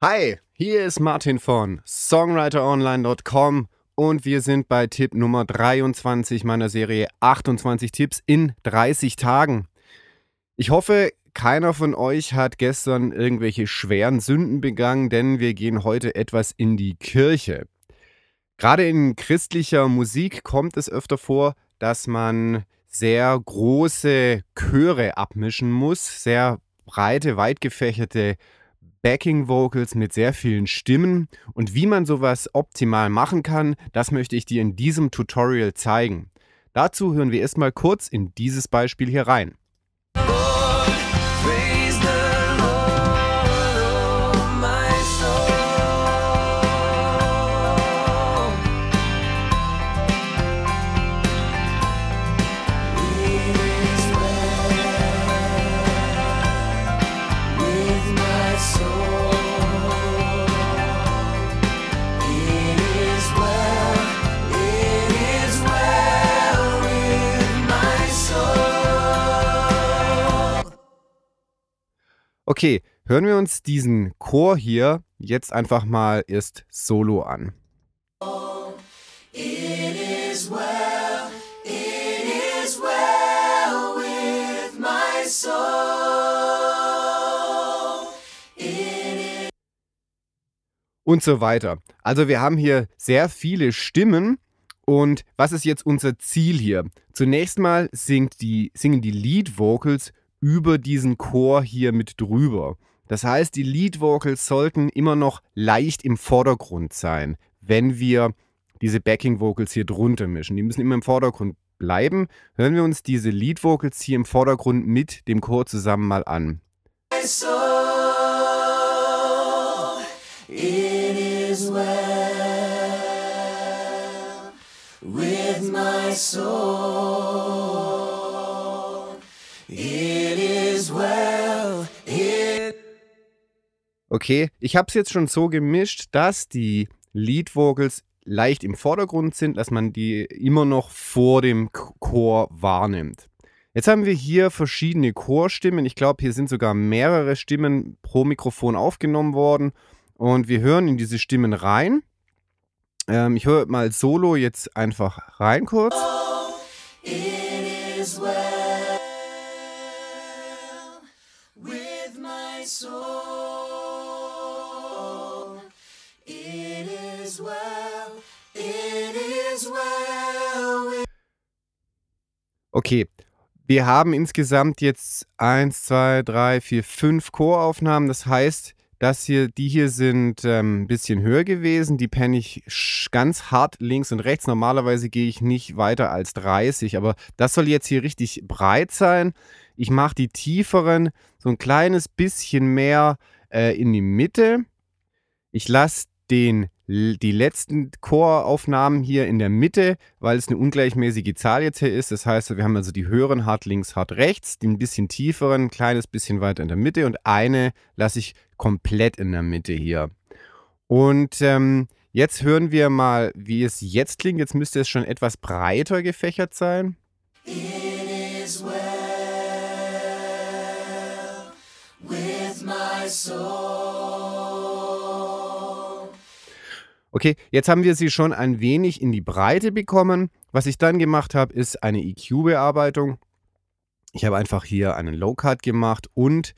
Hi, hier ist Martin von songwriteronline.com und wir sind bei Tipp Nummer 23 meiner Serie 28 Tipps in 30 Tagen. Ich hoffe, keiner von euch hat gestern irgendwelche schweren Sünden begangen, denn wir gehen heute etwas in die Kirche. Gerade in christlicher Musik kommt es öfter vor, dass man sehr große Chöre abmischen muss, sehr breite, weit gefächerte Backing Vocals mit sehr vielen Stimmen und wie man sowas optimal machen kann, das möchte ich dir in diesem Tutorial zeigen. Dazu hören wir erstmal kurz in dieses Beispiel hier rein. Okay, hören wir uns diesen Chor hier jetzt einfach mal erst solo an. Und so weiter. Also wir haben hier sehr viele Stimmen und was ist jetzt unser Ziel hier? Zunächst mal singt die, singen die Lead Vocals über diesen Chor hier mit drüber. Das heißt, die Lead Vocals sollten immer noch leicht im Vordergrund sein, wenn wir diese Backing Vocals hier drunter mischen. Die müssen immer im Vordergrund bleiben. Hören wir uns diese Lead Vocals hier im Vordergrund mit dem Chor zusammen mal an. So, it is well with my soul. Okay, ich habe es jetzt schon so gemischt, dass die Lead Vocals leicht im Vordergrund sind, dass man die immer noch vor dem Chor wahrnimmt. Jetzt haben wir hier verschiedene Chorstimmen. Ich glaube, hier sind sogar mehrere Stimmen pro Mikrofon aufgenommen worden. Und wir hören in diese Stimmen rein. Ähm, ich höre mal solo jetzt einfach rein kurz. Oh, it is well Okay, wir haben insgesamt jetzt 1, 2, 3, 4, 5 Choraufnahmen. Das heißt, das hier, die hier sind ähm, ein bisschen höher gewesen. Die penne ich ganz hart links und rechts. Normalerweise gehe ich nicht weiter als 30, aber das soll jetzt hier richtig breit sein. Ich mache die tieferen so ein kleines bisschen mehr äh, in die Mitte. Ich lasse den die letzten Choraufnahmen hier in der Mitte, weil es eine ungleichmäßige Zahl jetzt hier ist. Das heißt, wir haben also die höheren hart links, hart rechts, die ein bisschen tieferen, ein kleines bisschen weiter in der Mitte und eine lasse ich komplett in der Mitte hier. Und ähm, jetzt hören wir mal, wie es jetzt klingt. Jetzt müsste es schon etwas breiter gefächert sein. It is well with my soul. Okay, jetzt haben wir sie schon ein wenig in die Breite bekommen. Was ich dann gemacht habe, ist eine EQ-Bearbeitung. Ich habe einfach hier einen Low-Cut gemacht und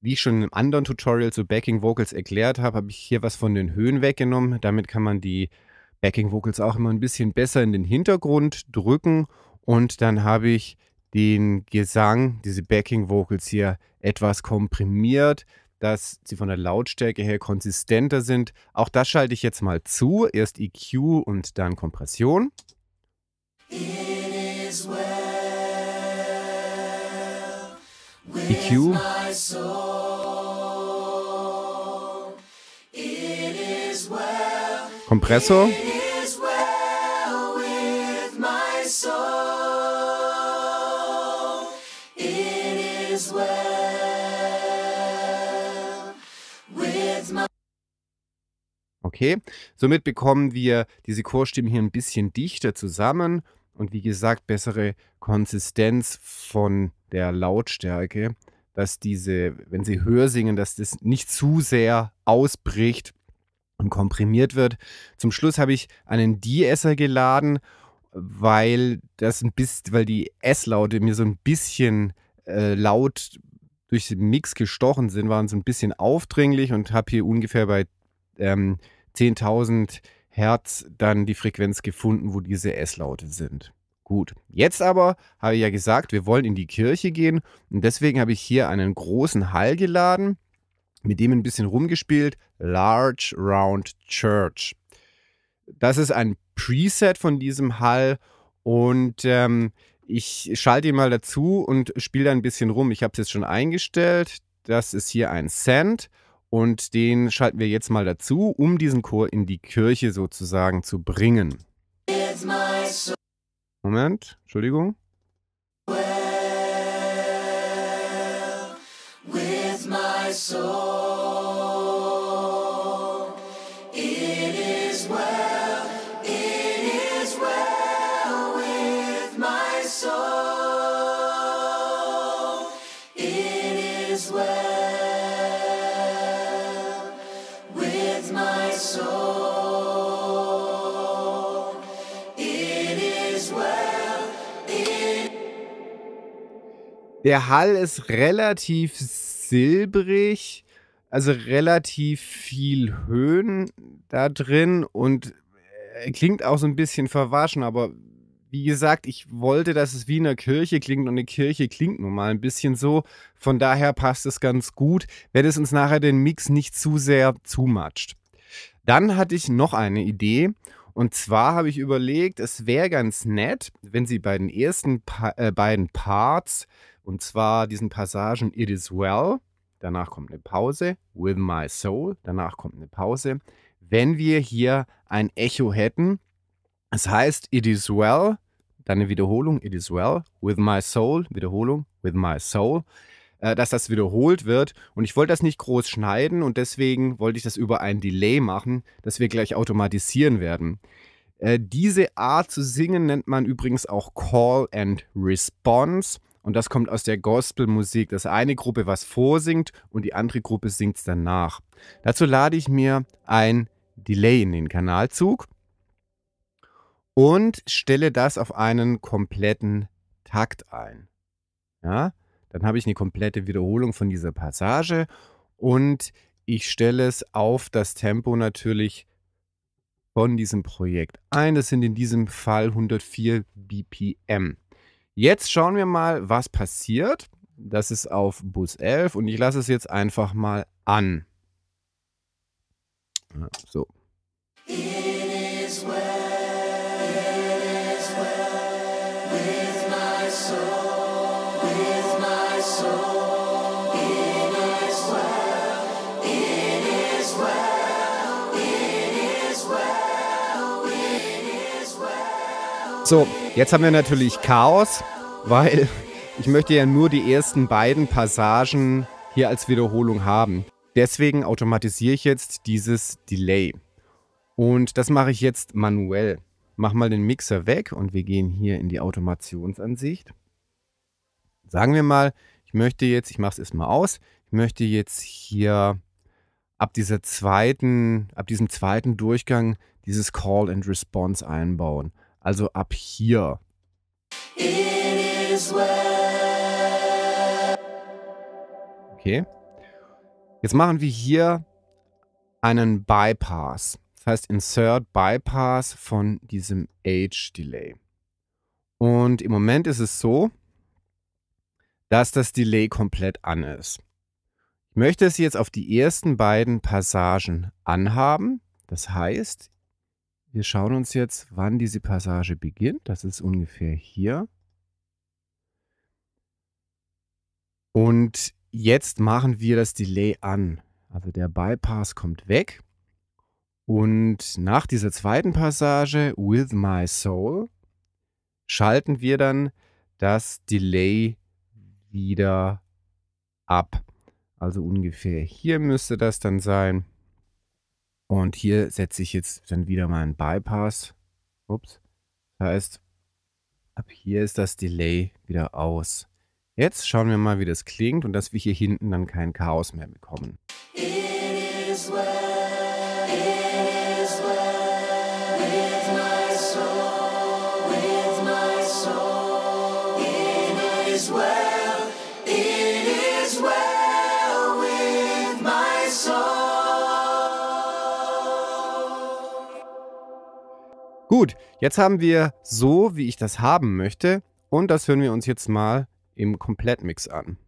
wie ich schon im anderen Tutorial zu Backing Vocals erklärt habe, habe ich hier was von den Höhen weggenommen. Damit kann man die Backing Vocals auch immer ein bisschen besser in den Hintergrund drücken und dann habe ich den Gesang, diese Backing Vocals hier etwas komprimiert, dass sie von der Lautstärke her konsistenter sind. Auch das schalte ich jetzt mal zu. Erst EQ und dann Kompression. Well EQ. Well Okay, somit bekommen wir diese Chorstimmen hier ein bisschen dichter zusammen und wie gesagt bessere Konsistenz von der Lautstärke. dass diese, wenn sie höher singen, dass das nicht zu sehr ausbricht und komprimiert wird. Zum Schluss habe ich einen De-Esser geladen, weil das ein bisschen, weil die S-Laute mir so ein bisschen äh, laut durch den Mix gestochen sind, waren so ein bisschen aufdringlich und habe hier ungefähr bei ähm, 10.000 Hertz dann die Frequenz gefunden, wo diese S-Laute sind. Gut, jetzt aber habe ich ja gesagt, wir wollen in die Kirche gehen und deswegen habe ich hier einen großen Hall geladen, mit dem ein bisschen rumgespielt, Large Round Church. Das ist ein Preset von diesem Hall und ähm, ich schalte ihn mal dazu und spiele da ein bisschen rum. Ich habe es jetzt schon eingestellt. Das ist hier ein Send und den schalten wir jetzt mal dazu, um diesen Chor in die Kirche sozusagen zu bringen. Moment, Entschuldigung. Well, with my soul, Der Hall ist relativ silbrig, also relativ viel Höhen da drin und äh, klingt auch so ein bisschen verwaschen, aber wie gesagt, ich wollte, dass es wie in einer Kirche klingt und eine Kirche klingt nun mal ein bisschen so. Von daher passt es ganz gut, wenn es uns nachher den Mix nicht zu sehr zumatscht. Dann hatte ich noch eine Idee und zwar habe ich überlegt, es wäre ganz nett, wenn Sie bei den ersten pa äh, beiden Parts, und zwar diesen Passagen It is well, danach kommt eine Pause, With my soul, danach kommt eine Pause, wenn wir hier ein Echo hätten. Das heißt, It is well, dann eine Wiederholung, It is well, with my soul, Wiederholung, with my soul, äh, dass das wiederholt wird. Und ich wollte das nicht groß schneiden und deswegen wollte ich das über ein Delay machen, das wir gleich automatisieren werden. Äh, diese Art zu singen nennt man übrigens auch Call and Response. Und das kommt aus der Gospelmusik, dass eine Gruppe was vorsingt und die andere Gruppe singt es danach. Dazu lade ich mir ein Delay in den Kanalzug und stelle das auf einen kompletten Takt ein. Ja, dann habe ich eine komplette Wiederholung von dieser Passage und ich stelle es auf das Tempo natürlich von diesem Projekt ein. Das sind in diesem Fall 104 BPM. Jetzt schauen wir mal, was passiert. Das ist auf Bus 11 und ich lasse es jetzt einfach mal an. So. So, jetzt haben wir natürlich Chaos, weil ich möchte ja nur die ersten beiden Passagen hier als Wiederholung haben. Deswegen automatisiere ich jetzt dieses Delay. Und das mache ich jetzt manuell. Mach mal den Mixer weg und wir gehen hier in die Automationsansicht. Sagen wir mal, ich möchte jetzt, ich mache es erstmal aus, ich möchte jetzt hier ab dieser zweiten, ab diesem zweiten Durchgang dieses Call and Response einbauen. Also ab hier. Okay. Jetzt machen wir hier einen Bypass. Das heißt Insert Bypass von diesem Age Delay. Und im Moment ist es so, dass das Delay komplett an ist. Ich möchte es jetzt auf die ersten beiden Passagen anhaben. Das heißt, wir schauen uns jetzt, wann diese Passage beginnt. Das ist ungefähr hier. Und jetzt machen wir das Delay an. Also der Bypass kommt weg. Und nach dieser zweiten Passage, With My Soul, schalten wir dann das Delay wieder ab. Also ungefähr hier müsste das dann sein. Und hier setze ich jetzt dann wieder meinen Bypass. Ups. Das heißt, ab hier ist das Delay wieder aus. Jetzt schauen wir mal, wie das klingt und dass wir hier hinten dann kein Chaos mehr bekommen. Gut, jetzt haben wir so, wie ich das haben möchte. Und das hören wir uns jetzt mal im Komplettmix an.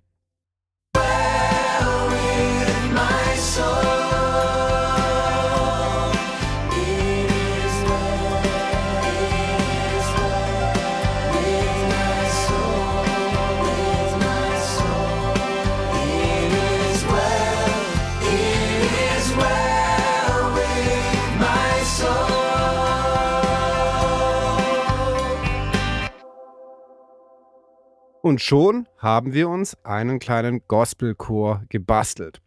Und schon haben wir uns einen kleinen Gospelchor gebastelt.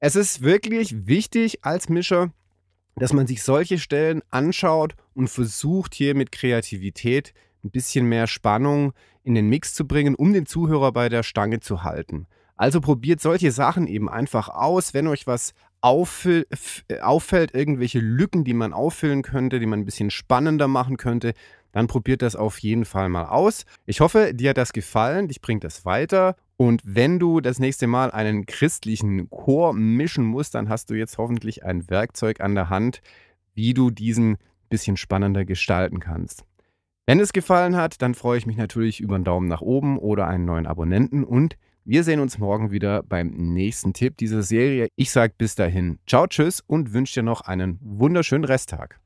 Es ist wirklich wichtig als Mischer, dass man sich solche Stellen anschaut und versucht hier mit Kreativität ein bisschen mehr Spannung in den Mix zu bringen, um den Zuhörer bei der Stange zu halten. Also probiert solche Sachen eben einfach aus, wenn euch was auffällt, irgendwelche Lücken, die man auffüllen könnte, die man ein bisschen spannender machen könnte, dann probiert das auf jeden Fall mal aus. Ich hoffe, dir hat das gefallen, dich bringt das weiter. Und wenn du das nächste Mal einen christlichen Chor mischen musst, dann hast du jetzt hoffentlich ein Werkzeug an der Hand, wie du diesen bisschen spannender gestalten kannst. Wenn es gefallen hat, dann freue ich mich natürlich über einen Daumen nach oben oder einen neuen Abonnenten und wir sehen uns morgen wieder beim nächsten Tipp dieser Serie. Ich sage bis dahin, ciao, tschüss und wünsche dir noch einen wunderschönen Resttag.